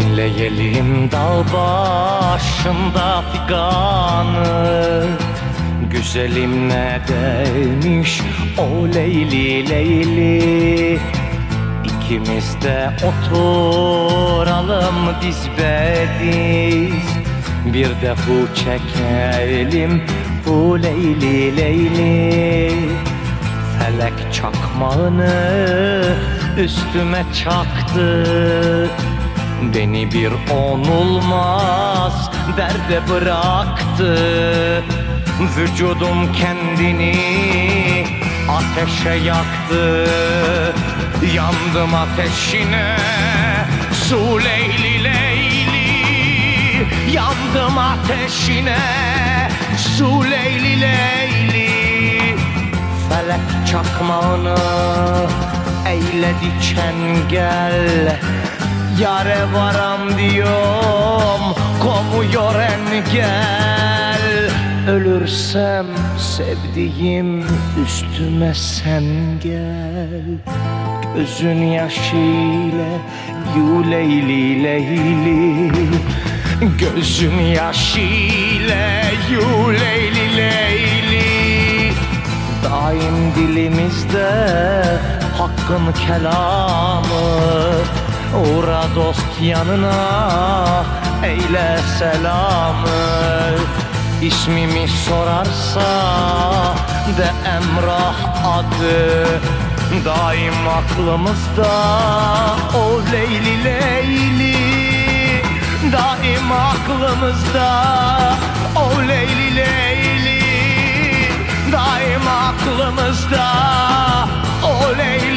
Söyleyelim dal başında figanı. Güzelim ne demiş? O Leyli Leyli. İkimiz de oturalım diz bediz. Bir de hu çekelim hu Leyli Leyli. Felek çakmağını üstüme çaktı Beni bir onulmaz derde bıraktı. Vücudum kendini ateşe yaktı. Yandım ateşine su leyli leyli. Yandım ateşine su leyli leyli. Felek çakmağını eyledi çengel Yare varam diyorum komuyor engel Ölürsem sevdiğim üstüme sen gel. Gözün yaşıyla yu leyli leyli Gözün yaşıyla yu leyli leyli Daim dilimizde hakkın kelamı Uğra dost yanına eyle selamı. İsmimi sorarsa de Emrah adı. Daim aklımızda o Leyli Leyli. Daim aklımızda o Leyli Leyli. Daim aklımızda o Leyli